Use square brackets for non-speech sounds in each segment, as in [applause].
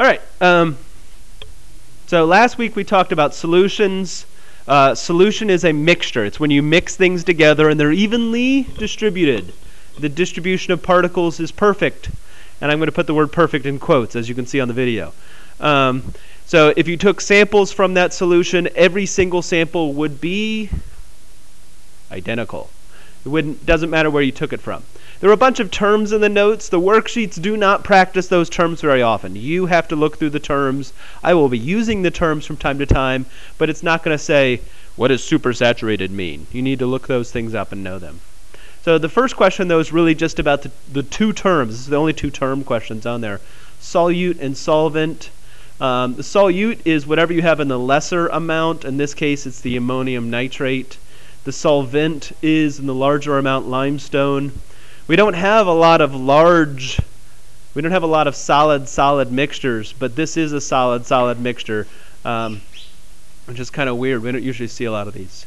All right. Um, so last week we talked about solutions. Uh, solution is a mixture. It's when you mix things together and they're evenly distributed. The distribution of particles is perfect. And I'm going to put the word perfect in quotes, as you can see on the video. Um, so if you took samples from that solution, every single sample would be identical. It wouldn't, doesn't matter where you took it from. There are a bunch of terms in the notes. The worksheets do not practice those terms very often. You have to look through the terms. I will be using the terms from time to time, but it's not going to say, what does supersaturated mean? You need to look those things up and know them. So the first question, though, is really just about the, the two terms. This is the only two term questions on there. Solute and solvent. Um, the solute is whatever you have in the lesser amount. In this case, it's the ammonium nitrate. The solvent is in the larger amount limestone. We don't have a lot of large, we don't have a lot of solid, solid mixtures, but this is a solid, solid mixture, um, which is kind of weird. We don't usually see a lot of these.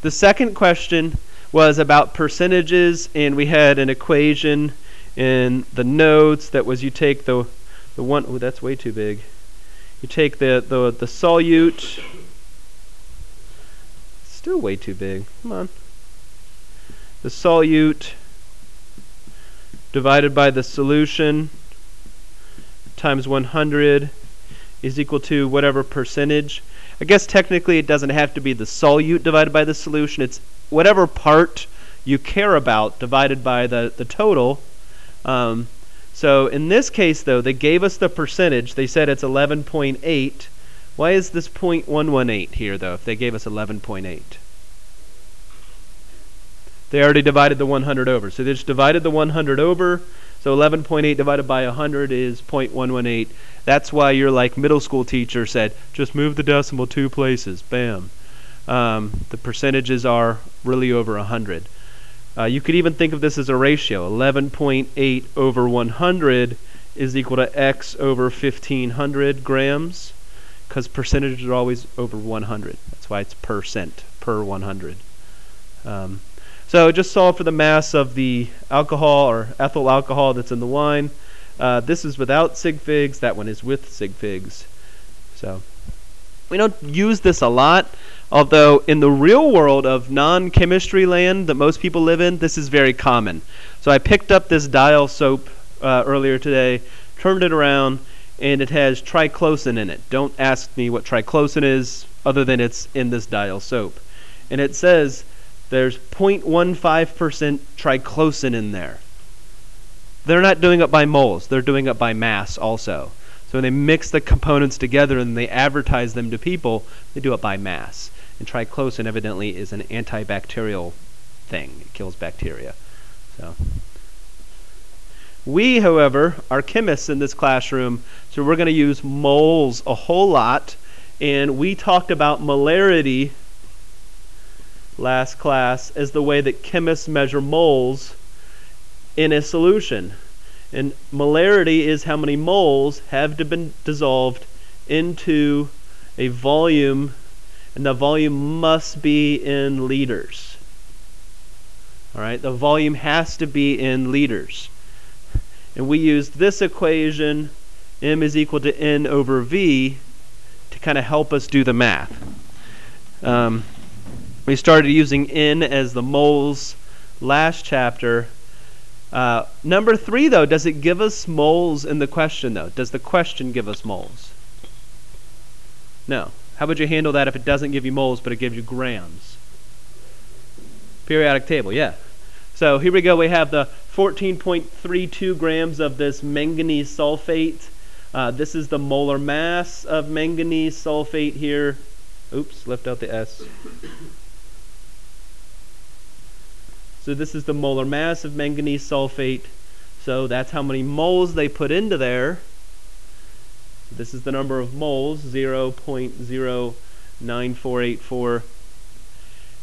The second question was about percentages, and we had an equation in the notes that was you take the the one oh that's way too big. You take the the the solute still way too big. Come on. The solute divided by the solution times 100 is equal to whatever percentage. I guess technically it doesn't have to be the solute divided by the solution. It's whatever part you care about divided by the, the total. Um, so in this case, though, they gave us the percentage. They said it's 11.8. Why is this 0.118 here, though, if they gave us 11.8? They already divided the 100 over. So they just divided the 100 over. So 11.8 divided by 100 is 0.118. That's why your like middle school teacher said, just move the decimal two places. Bam. Um, the percentages are really over 100. Uh, you could even think of this as a ratio. 11.8 over 100 is equal to x over 1500 grams because percentages are always over 100. That's why it's percent per 100. Um, so just solve for the mass of the alcohol or ethyl alcohol that's in the wine. Uh, this is without sig figs. That one is with sig figs. So we don't use this a lot, although in the real world of non-chemistry land that most people live in, this is very common. So I picked up this dial soap uh, earlier today, turned it around, and it has triclosan in it. Don't ask me what triclosan is, other than it's in this dial soap. And it says there's 0.15% triclosan in there. They're not doing it by moles, they're doing it by mass also. So when they mix the components together and they advertise them to people, they do it by mass. And triclosan evidently is an antibacterial thing. It kills bacteria. So we, however, are chemists in this classroom, so we're going to use moles a whole lot. And we talked about molarity last class as the way that chemists measure moles in a solution. And molarity is how many moles have been dissolved into a volume, and the volume must be in liters. All right, the volume has to be in liters. And we used this equation, m is equal to n over v, to kind of help us do the math. Um, we started using N as the moles last chapter. Uh, number three, though, does it give us moles in the question, though? Does the question give us moles? No. How would you handle that if it doesn't give you moles, but it gives you grams? Periodic table, yeah. So here we go. We have the 14.32 grams of this manganese sulfate. Uh, this is the molar mass of manganese sulfate here. Oops, left out the S. So this is the molar mass of manganese sulfate. So that's how many moles they put into there. This is the number of moles, 0.09484.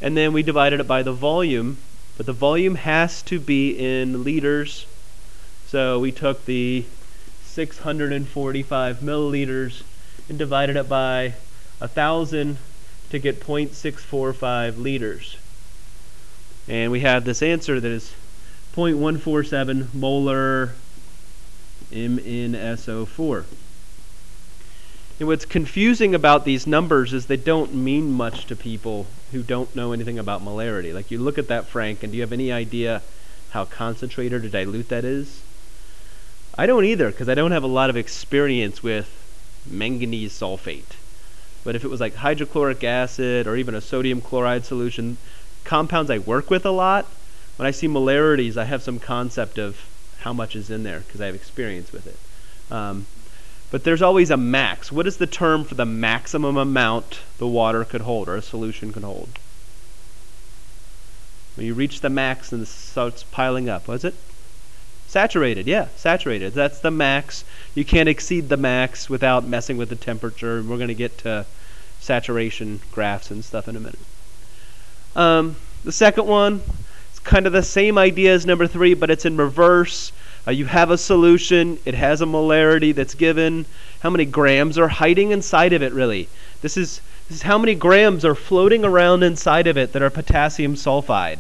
And then we divided it by the volume, but the volume has to be in liters. So we took the 645 milliliters and divided it by a thousand to get 0.645 liters. And we have this answer that is 0.147 molar MnSO4. And what's confusing about these numbers is they don't mean much to people who don't know anything about molarity. Like you look at that, Frank, and do you have any idea how concentrated or dilute that is? I don't either because I don't have a lot of experience with manganese sulfate. But if it was like hydrochloric acid or even a sodium chloride solution, compounds I work with a lot, when I see molarities, I have some concept of how much is in there because I have experience with it. Um, but there's always a max. What is the term for the maximum amount the water could hold or a solution could hold? When you reach the max and it starts piling up, was it? Saturated, yeah, saturated. That's the max. You can't exceed the max without messing with the temperature. We're going to get to saturation graphs and stuff in a minute. Um, the second one, it's kind of the same idea as number three, but it's in reverse. Uh, you have a solution, it has a molarity that's given. How many grams are hiding inside of it, really? This is, this is how many grams are floating around inside of it that are potassium sulfide.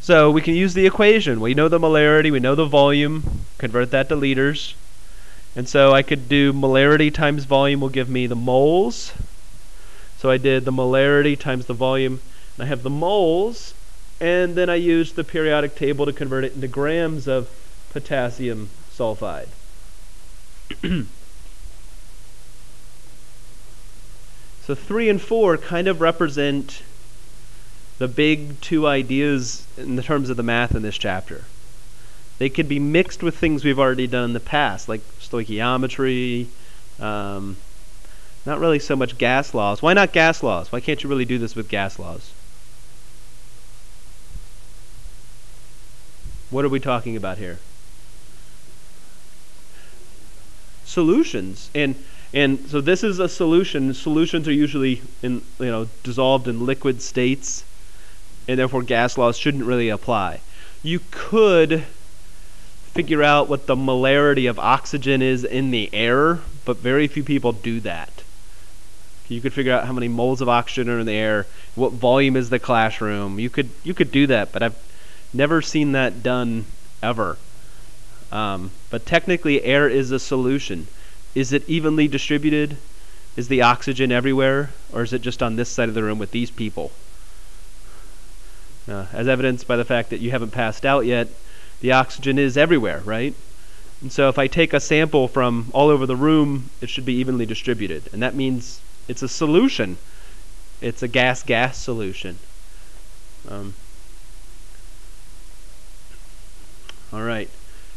So we can use the equation. We know the molarity, we know the volume, convert that to liters. And so I could do molarity times volume will give me the moles. So I did the molarity times the volume. And I have the moles and then I used the periodic table to convert it into grams of potassium sulfide. [clears throat] so 3 and 4 kind of represent the big two ideas in the terms of the math in this chapter. They could be mixed with things we've already done in the past, like stoichiometry, um, not really so much gas laws. Why not gas laws? Why can't you really do this with gas laws? What are we talking about here? Solutions. And and so this is a solution. Solutions are usually in you know dissolved in liquid states, and therefore gas laws shouldn't really apply. You could figure out what the molarity of oxygen is in the air, but very few people do that. You could figure out how many moles of oxygen are in the air, what volume is the classroom. You could you could do that, but I've Never seen that done ever. Um, but technically, air is a solution. Is it evenly distributed? Is the oxygen everywhere? Or is it just on this side of the room with these people? Uh, as evidenced by the fact that you haven't passed out yet, the oxygen is everywhere, right? And so if I take a sample from all over the room, it should be evenly distributed. And that means it's a solution. It's a gas-gas solution. Um, All right.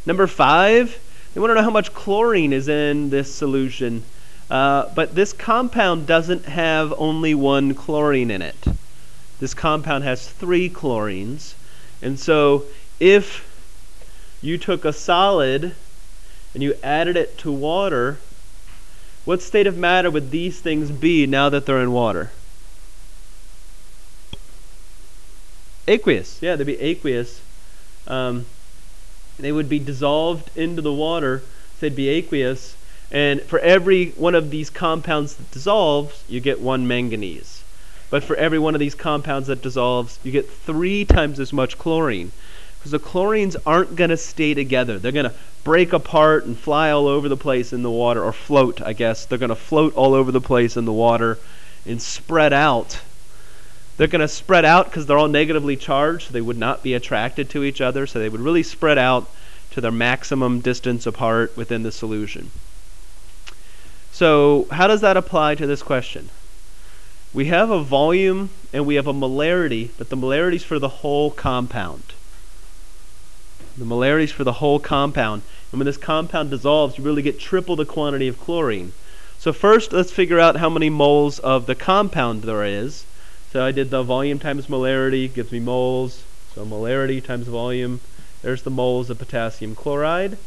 Number five, they want to know how much chlorine is in this solution. Uh, but this compound doesn't have only one chlorine in it. This compound has three chlorines. And so if you took a solid and you added it to water, what state of matter would these things be now that they're in water? Aqueous. Yeah, they'd be aqueous. Um, they would be dissolved into the water, so they'd be aqueous. And for every one of these compounds that dissolves, you get one manganese. But for every one of these compounds that dissolves, you get three times as much chlorine. Because the chlorines aren't going to stay together. They're going to break apart and fly all over the place in the water, or float, I guess. They're going to float all over the place in the water and spread out they're going to spread out because they're all negatively charged. So they would not be attracted to each other. So they would really spread out to their maximum distance apart within the solution. So, how does that apply to this question? We have a volume and we have a molarity, but the molarity is for the whole compound. The molarity is for the whole compound. And when this compound dissolves, you really get triple the quantity of chlorine. So, first, let's figure out how many moles of the compound there is. So I did the volume times molarity, gives me moles. So molarity times volume. There's the moles of potassium chloride.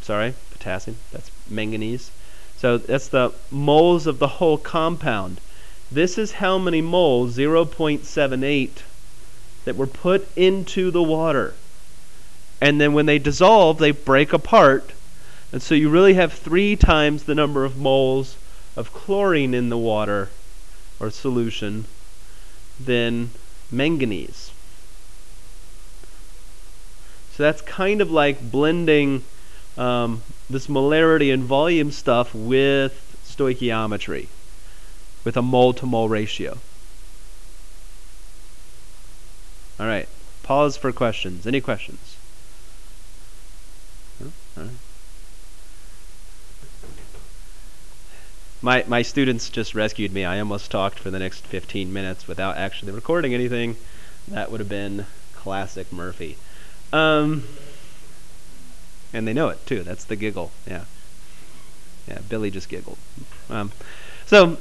Sorry, potassium. That's manganese. So that's the moles of the whole compound. This is how many moles, 0.78, that were put into the water. And then when they dissolve, they break apart. And so you really have three times the number of moles of chlorine in the water or solution than manganese. So that's kind of like blending um, this molarity and volume stuff with stoichiometry, with a mole to mole ratio. All right, pause for questions. Any questions? All right. My, my students just rescued me. I almost talked for the next 15 minutes without actually recording anything. That would have been classic Murphy. Um, and they know it too. That's the giggle. Yeah. Yeah, Billy just giggled. Um, so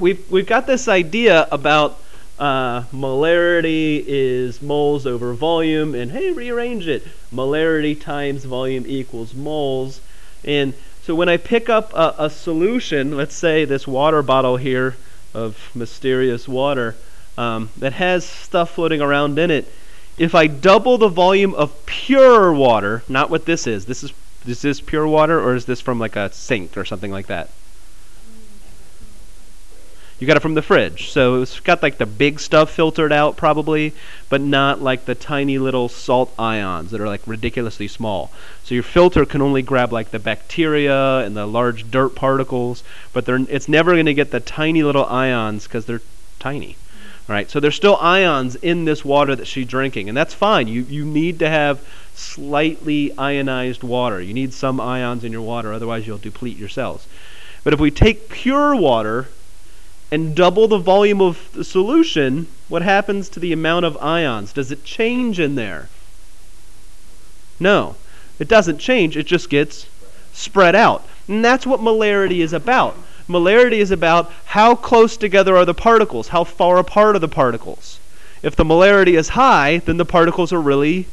we've we've got this idea about uh, molarity is moles over volume, and hey, rearrange it. Molarity times volume equals moles, and so when I pick up a, a solution, let's say this water bottle here of mysterious water um, that has stuff floating around in it, if I double the volume of pure water, not what this is, this is is this pure water or is this from like a sink or something like that? You got it from the fridge. So it's got like the big stuff filtered out probably, but not like the tiny little salt ions that are like ridiculously small. So your filter can only grab like the bacteria and the large dirt particles, but they're, it's never going to get the tiny little ions because they're tiny. Right? So there's still ions in this water that she's drinking, and that's fine. You you need to have slightly ionized water. You need some ions in your water, otherwise you'll deplete your cells. But if we take pure water and double the volume of the solution, what happens to the amount of ions? Does it change in there? No, it doesn't change. It just gets spread out. And that's what molarity is about. Molarity is about how close together are the particles, how far apart are the particles. If the molarity is high, then the particles are really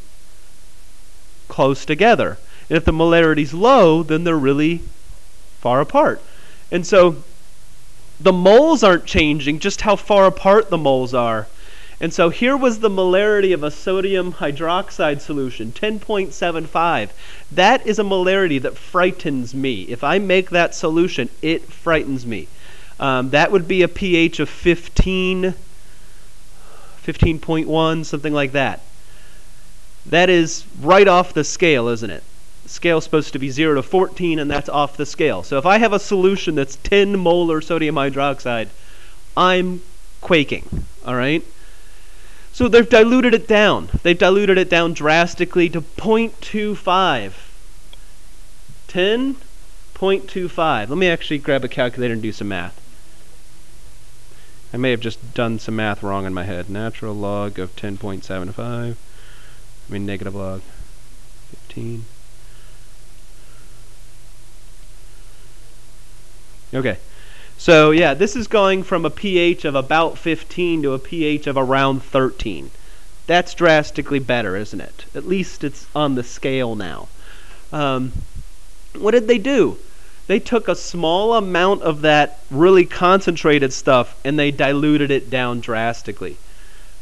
close together. And if the molarity is low, then they're really far apart. And so the moles aren't changing, just how far apart the moles are. And so here was the molarity of a sodium hydroxide solution, 10.75. That is a molarity that frightens me. If I make that solution, it frightens me. Um, that would be a pH of 15, 15.1, something like that. That is right off the scale, isn't it? Scale is supposed to be 0 to 14, and that's off the scale. So if I have a solution that's 10 molar sodium hydroxide, I'm quaking, all right? So they've diluted it down. They've diluted it down drastically to 0.25. 10.25. Let me actually grab a calculator and do some math. I may have just done some math wrong in my head. Natural log of 10.75. I mean negative log. 15. Okay. So yeah, this is going from a pH of about 15 to a pH of around 13. That's drastically better, isn't it? At least it's on the scale now. Um, what did they do? They took a small amount of that really concentrated stuff and they diluted it down drastically.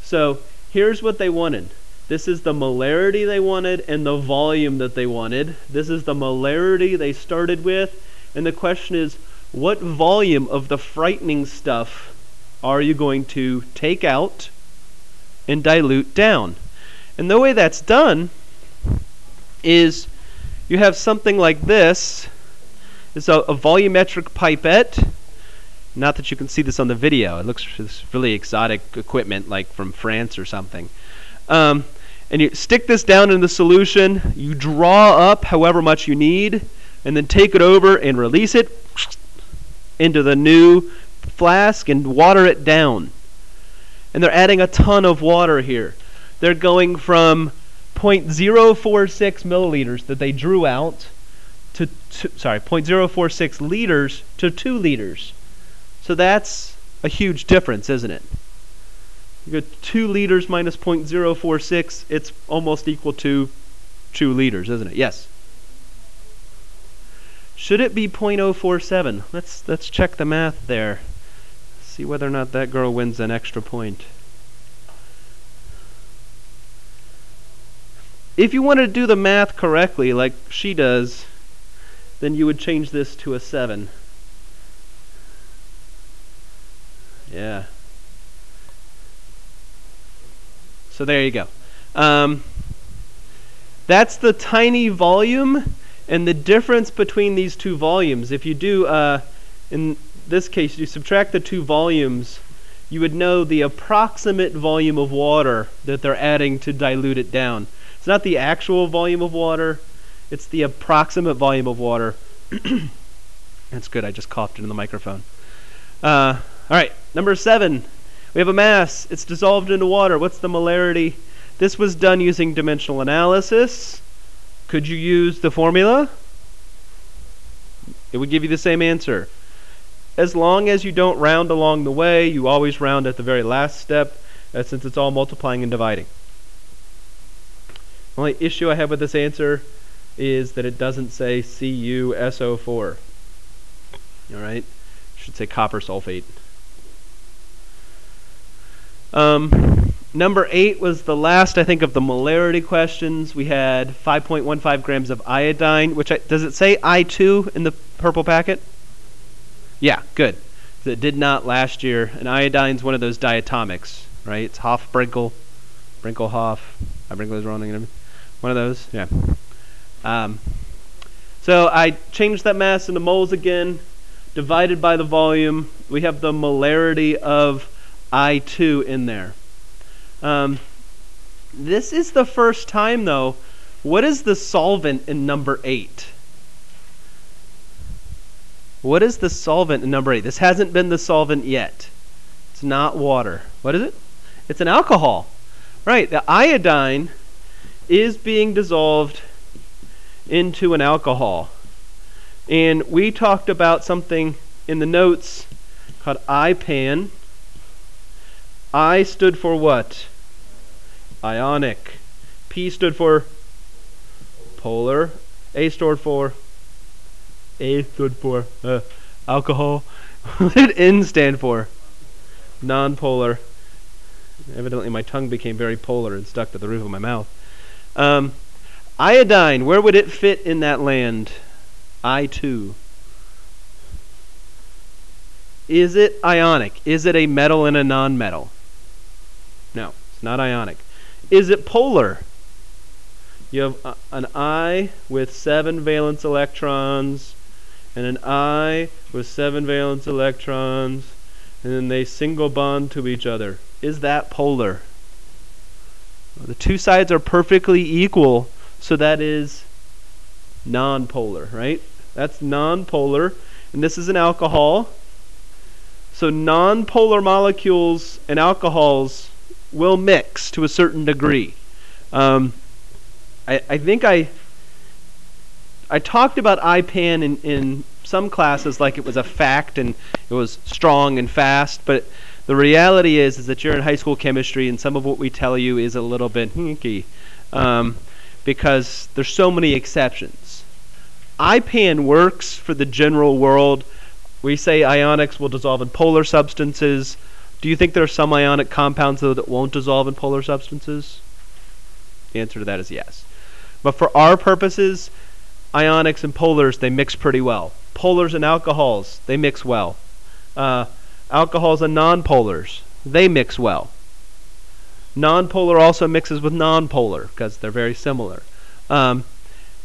So here's what they wanted. This is the molarity they wanted and the volume that they wanted. This is the molarity they started with. And the question is, what volume of the frightening stuff are you going to take out and dilute down? And the way that's done is you have something like this. It's a, a volumetric pipette. Not that you can see this on the video. It looks really exotic equipment, like from France or something. Um, and you stick this down in the solution. You draw up however much you need, and then take it over and release it into the new flask and water it down. And they're adding a ton of water here. They're going from 0.046 milliliters that they drew out to, sorry, 0.046 liters to 2 liters. So that's a huge difference, isn't it? You get 2 liters minus 0.046, it's almost equal to 2 liters, isn't it? Yes. Should it be 0.047? Let's let's check the math there. See whether or not that girl wins an extra point. If you wanted to do the math correctly like she does, then you would change this to a 7. Yeah. So there you go. Um, that's the tiny volume And the difference between these two volumes, if you do, uh, in this case, you subtract the two volumes, you would know the approximate volume of water that they're adding to dilute it down. It's not the actual volume of water, it's the approximate volume of water. [coughs] That's good, I just coughed into the microphone. Uh, all right, number seven. We have a mass. It's dissolved into water. What's the molarity? This was done using dimensional analysis. Could you use the formula? It would give you the same answer. As long as you don't round along the way, you always round at the very last step, uh, since it's all multiplying and dividing. The only issue I have with this answer is that it doesn't say CuSO4. All right? It should say copper sulfate. Um, number eight was the last, I think, of the molarity questions. We had 5.15 grams of iodine, which I, does it say I2 in the purple packet? Yeah, good. It did not last year. And iodine's one of those diatomics, right? It's Hoff Brinkel, Brinkel Hoff. I Brinkel is wrong. One of those, yeah. Um, so I changed that mass into moles again, divided by the volume. We have the molarity of I2 in there. Um, this is the first time, though. What is the solvent in number 8? What is the solvent in number 8? This hasn't been the solvent yet. It's not water. What is it? It's an alcohol. Right, the iodine is being dissolved into an alcohol. And we talked about something in the notes called IPAN. I stood for what? Ionic. P stood for polar. A stood for A stood for uh, alcohol. [laughs] what did N stand for? Nonpolar. Evidently, my tongue became very polar and stuck to the roof of my mouth. Um, iodine, where would it fit in that land? I2. Is it ionic? Is it a metal and a nonmetal? No, it's not ionic. Is it polar? You have an I with seven valence electrons and an I with seven valence electrons, and then they single bond to each other. Is that polar? The two sides are perfectly equal, so that is nonpolar, right? That's nonpolar, and this is an alcohol. So nonpolar molecules and alcohols will mix to a certain degree. Um, I, I think I I talked about IPAN in, in some classes like it was a fact and it was strong and fast, but the reality is is that you're in high school chemistry and some of what we tell you is a little bit hinky um, because there's so many exceptions. IPAN works for the general world. We say ionics will dissolve in polar substances. Do you think there are some ionic compounds, though, that won't dissolve in polar substances? The answer to that is yes. But for our purposes, ionics and polars, they mix pretty well. Polars and alcohols, they mix well. Uh, alcohols and nonpolars, they mix well. Nonpolar also mixes with nonpolar because they're very similar. Um,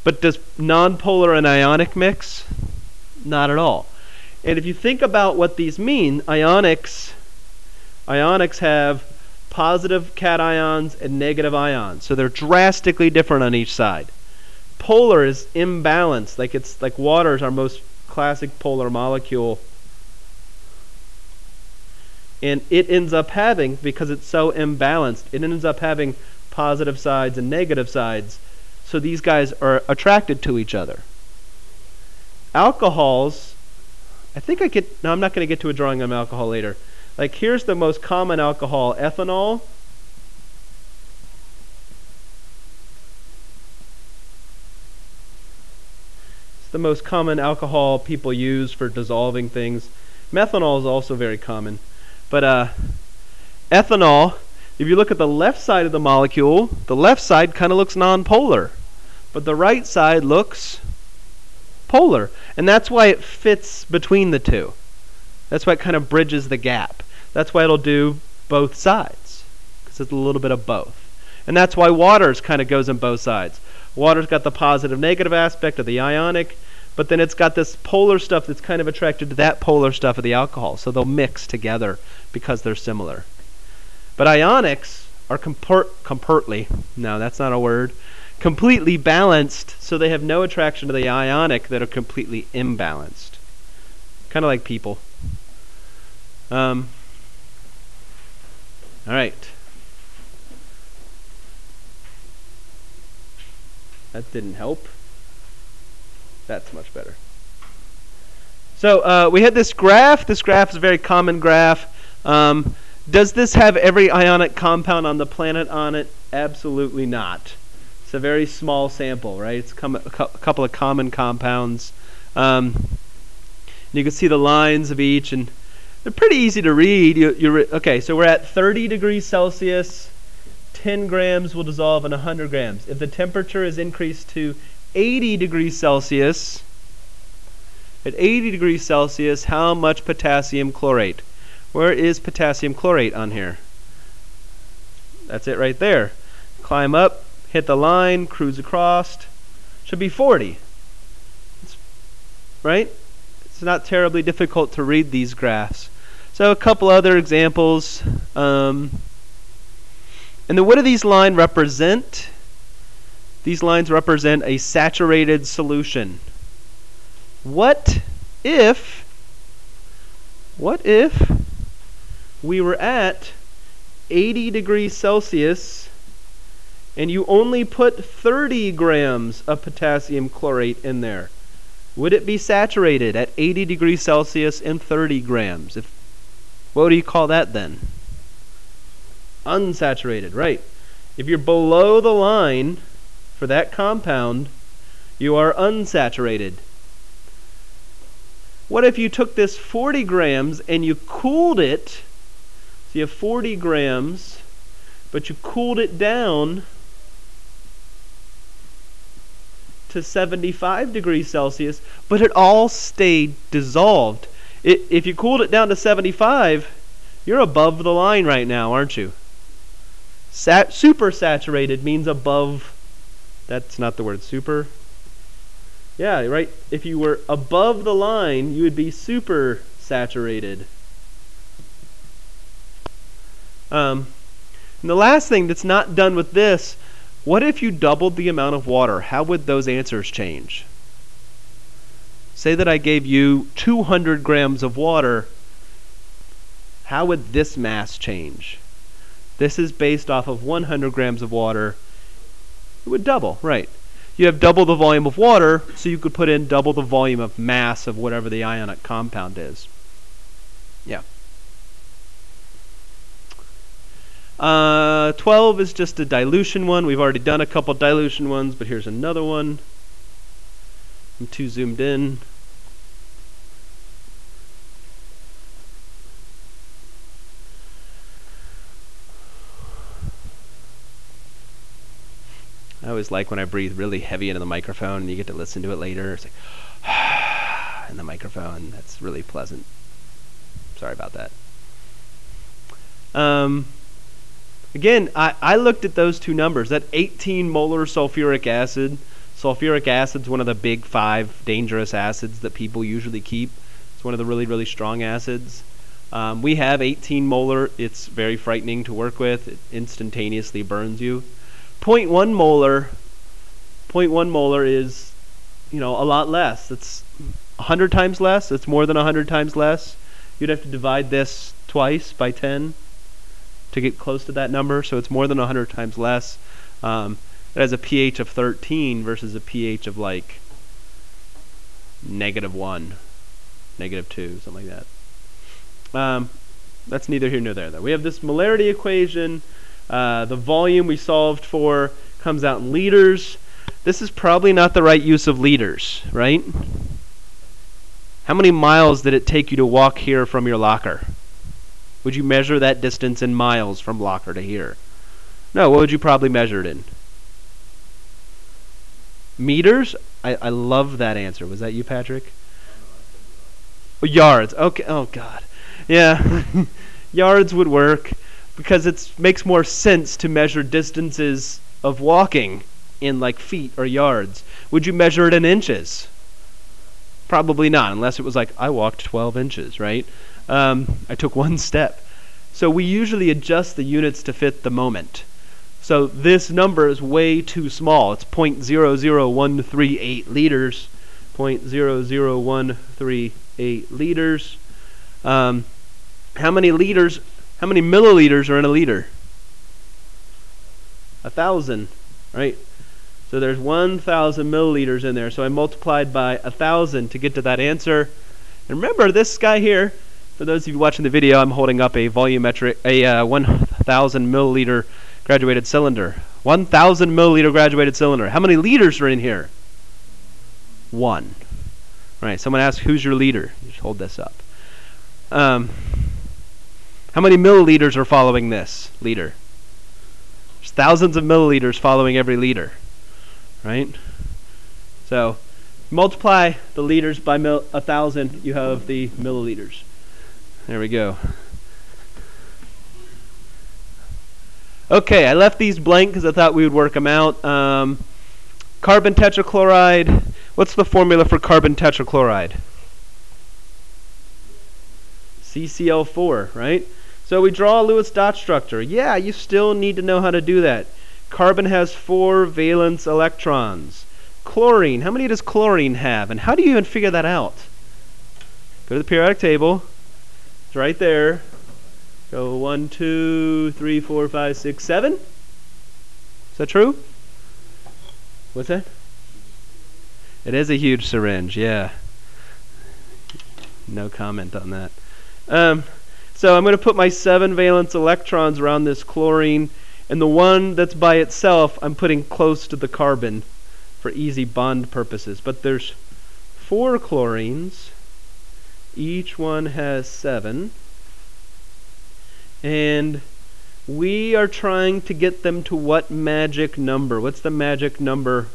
but does nonpolar and ionic mix? Not at all. And if you think about what these mean, ionics Ionics have positive cations and negative ions, so they're drastically different on each side. Polar is imbalanced, like it's like water is our most classic polar molecule. And it ends up having, because it's so imbalanced, it ends up having positive sides and negative sides. So these guys are attracted to each other. Alcohols, I think I get, no, I'm not going to get to a drawing on alcohol later. Like here's the most common alcohol, ethanol. It's the most common alcohol people use for dissolving things. Methanol is also very common. But uh, ethanol, if you look at the left side of the molecule, the left side kind of looks nonpolar. But the right side looks polar. And that's why it fits between the two. That's why it kind of bridges the gap. That's why it'll do both sides, because it's a little bit of both. And that's why waters kind of goes on both sides. Water's got the positive negative aspect of the ionic, but then it's got this polar stuff that's kind of attracted to that polar stuff of the alcohol. So they'll mix together because they're similar. But ionics are comport, comportly, no, that's not a word, completely balanced, so they have no attraction to the ionic that are completely imbalanced. Kind of like people. Um, all right. That didn't help. That's much better. So uh, we had this graph. This graph is a very common graph. Um, does this have every ionic compound on the planet on it? Absolutely not. It's a very small sample, right? It's a couple of common compounds. Um, you can see the lines of each, and they're pretty easy to read. You, re- okay, so we're at 30 degrees Celsius. 10 grams will dissolve in 100 grams. If the temperature is increased to 80 degrees Celsius, at 80 degrees Celsius, how much potassium chlorate? Where is potassium chlorate on here? That's it right there. Climb up, hit the line, cruise across. Should be 40. It's, right? It's not terribly difficult to read these graphs. So a couple other examples. Um, and then what do these lines represent? These lines represent a saturated solution. What if what if we were at 80 degrees Celsius and you only put 30 grams of potassium chlorate in there? Would it be saturated at 80 degrees Celsius and 30 grams? If what do you call that then? unsaturated, right? If you're below the line for that compound, you are unsaturated. What if you took this 40 grams and you cooled it? So you have 40 grams, but you cooled it down to 75 degrees Celsius, but it all stayed dissolved. If you cooled it down to 75, you're above the line right now, aren't you? Sat, super saturated means above. That's not the word super. Yeah, right. If you were above the line, you would be super saturated. Um, and the last thing that's not done with this, what if you doubled the amount of water? How would those answers change? Say that I gave you 200 grams of water. How would this mass change? This is based off of 100 grams of water. It would double, right. You have double the volume of water, so you could put in double the volume of mass of whatever the ionic compound is. Yeah. Uh, 12 is just a dilution one. We've already done a couple dilution ones, but here's another one. I'm too zoomed in. I always like when I breathe really heavy into the microphone and you get to listen to it later. It's like [sighs] in the microphone. That's really pleasant. Sorry about that. Um, again, I, I looked at those two numbers. That 18 molar sulfuric acid. Sulfuric acid is one of the big five dangerous acids that people usually keep. It's one of the really, really strong acids. Um, we have 18 molar. It's very frightening to work with. It instantaneously burns you. 0.1 molar 0.1 molar is you know a lot less it's 100 times less it's more than 100 times less you'd have to divide this twice by 10 to get close to that number so it's more than 100 times less um, it has a pH of 13 versus a pH of like negative 1 negative 2 something like that um, that's neither here nor there though we have this molarity equation uh, the volume we solved for comes out in liters. This is probably not the right use of liters, right? How many miles did it take you to walk here from your locker? Would you measure that distance in miles from locker to here? No, what would you probably measure it in? Meters? I, I love that answer. Was that you, Patrick? Oh, yards. Okay. Oh, God. Yeah. [laughs] yards would work because it makes more sense to measure distances of walking in like feet or yards. Would you measure it in inches? Probably not, unless it was like I walked 12 inches, right? Um, I took one step. So we usually adjust the units to fit the moment. So this number is way too small. It's 0.00138 liters. 0.00138 liters. Um, how many liters, how many milliliters are in a liter? A thousand, right? So there's 1,000 milliliters in there. So I multiplied by a thousand to get to that answer. And remember, this guy here, for those of you watching the video, I'm holding up a volumetric, a uh, 1,000 milliliter graduated cylinder. 1,000 milliliter graduated cylinder. How many liters are in here? One. All right. Someone asks, "Who's your leader?" Just hold this up. Um, how many milliliters are following this liter? There's thousands of milliliters following every liter, right? So multiply the liters by mil- a thousand, you have the milliliters. There we go. Okay, I left these blank because I thought we would work them out. Um, carbon tetrachloride. What's the formula for carbon tetrachloride? CCl4, right? So we draw a Lewis dot structure. Yeah, you still need to know how to do that. Carbon has four valence electrons. Chlorine, how many does chlorine have? And how do you even figure that out? Go to the periodic table. It's right there. Go one, two, three, four, five, six, seven. Is that true? What's that? It is a huge syringe, yeah. No comment on that. Um, so I'm going to put my seven valence electrons around this chlorine, and the one that's by itself I'm putting close to the carbon for easy bond purposes. But there's four chlorines. Each one has seven. And we are trying to get them to what magic number? What's the magic number?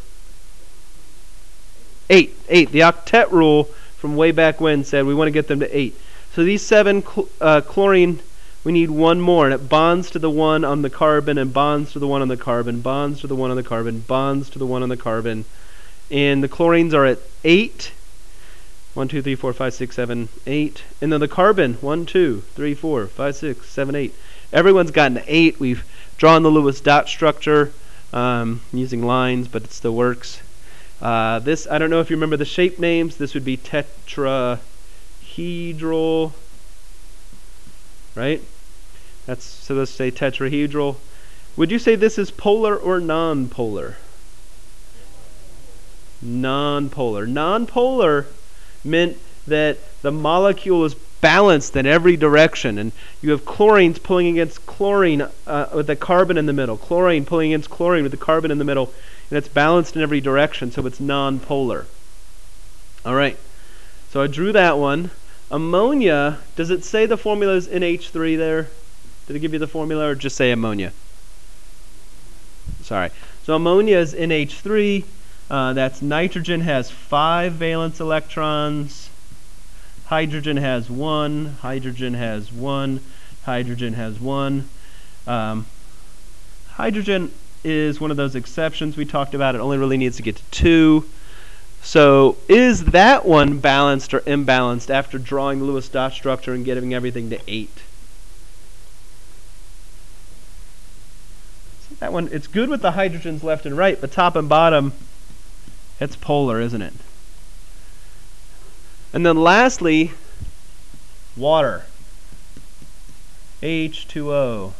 Eight. Eight. The octet rule from way back when said we want to get them to eight. So these seven cl- uh, chlorine, we need one more, and it bonds to the one on the carbon, and bonds to the one on the carbon, bonds to the one on the carbon, bonds to the one on the carbon. And the chlorines are at eight. One, two, three, four, five, six, seven, eight. And then the carbon, 1, 2, 3, 4, 5, 6, 7, 8. Everyone's gotten eight. We've drawn the Lewis dot structure um, using lines, but it still works. Uh, this, I don't know if you remember the shape names. This would be tetrahedral, right? That's so let's say tetrahedral. Would you say this is polar or non-polar? Non-polar. Non-polar meant that the molecule is balanced in every direction, and you have chlorines pulling against chlorine uh, with the carbon in the middle, chlorine pulling against chlorine with the carbon in the middle, and it's balanced in every direction, so it's non-polar. All right, so I drew that one. Ammonia, does it say the formula is NH3 there? Did it give you the formula, or just say ammonia? Sorry. So ammonia is NH3. Uh, that's nitrogen has five valence electrons. Hydrogen has one. Hydrogen has one. Hydrogen has one. Um, hydrogen is one of those exceptions we talked about. It only really needs to get to two. So is that one balanced or imbalanced after drawing the Lewis dot structure and getting everything to eight? That one, it's good with the hydrogens left and right, but top and bottom, it's polar, isn't it? And then lastly, water. H2O.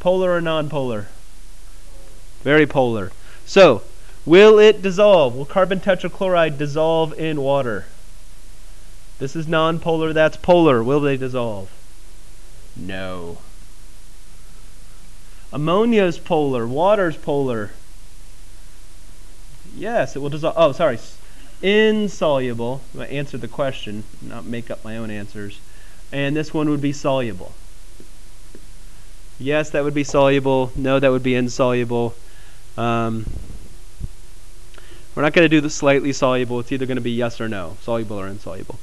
Polar or nonpolar? Very polar. So, will it dissolve? Will carbon tetrachloride dissolve in water? This is nonpolar, that's polar. Will they dissolve? No. Ammonia is polar. Water is polar. Yes, it will dissolve. Oh, sorry. Insoluble. I answered the question, not make up my own answers. And this one would be soluble. Yes, that would be soluble. No, that would be insoluble. Um, we're not going to do the slightly soluble. It's either going to be yes or no, soluble or insoluble.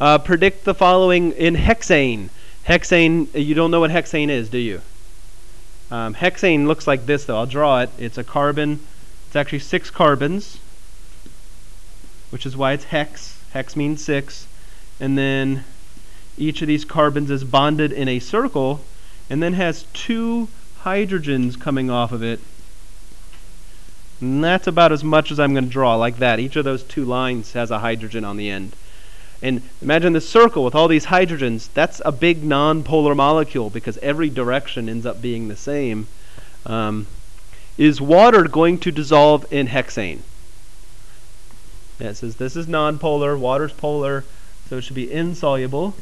Uh, predict the following in hexane. Hexane, you don't know what hexane is, do you? Um, hexane looks like this, though. I'll draw it. It's a carbon. It's actually six carbons, which is why it's hex. Hex means six. And then each of these carbons is bonded in a circle and then has two hydrogens coming off of it. And that's about as much as I'm going to draw, like that. Each of those two lines has a hydrogen on the end. And imagine the circle with all these hydrogens. That's a big nonpolar molecule because every direction ends up being the same. Um, is water going to dissolve in hexane? Yeah, it says this is nonpolar, water's polar, so it should be insoluble.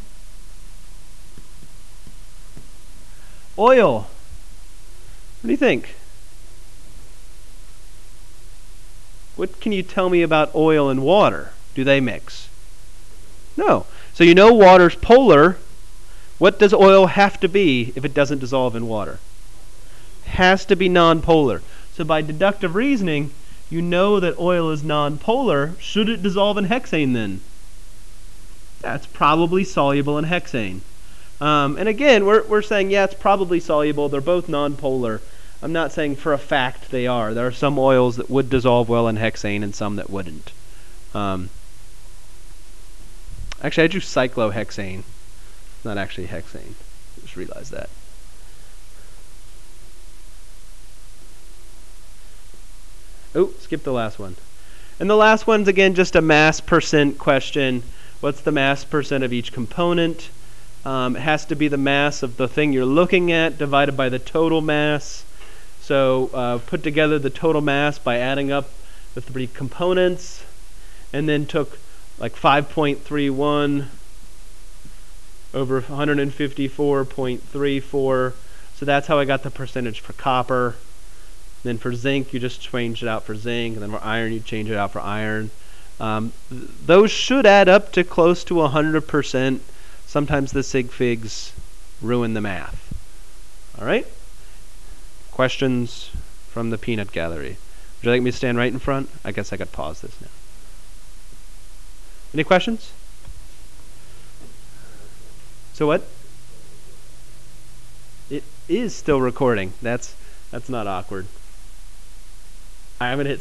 Oil. What do you think? What can you tell me about oil and water? Do they mix? No. So you know water's polar. What does oil have to be if it doesn't dissolve in water? Has to be nonpolar. So by deductive reasoning, you know that oil is nonpolar. Should it dissolve in hexane then? That's probably soluble in hexane. Um, and again, we're, we're saying, yeah, it's probably soluble. They're both nonpolar. I'm not saying for a fact they are. There are some oils that would dissolve well in hexane and some that wouldn't. Um, actually, I drew cyclohexane. Not actually hexane. Just realized that. Oh, skip the last one. And the last one's again just a mass percent question. What's the mass percent of each component? Um, it has to be the mass of the thing you're looking at divided by the total mass. So uh, put together the total mass by adding up the three components and then took like 5.31 over 154.34. So that's how I got the percentage for copper. Then for zinc, you just change it out for zinc. And then for iron, you change it out for iron. Um, th those should add up to close to 100%. Sometimes the sig figs ruin the math. All right? Questions from the peanut gallery? Would you like me to stand right in front? I guess I could pause this now. Any questions? So what? It is still recording. That's that's not awkward. I haven't hit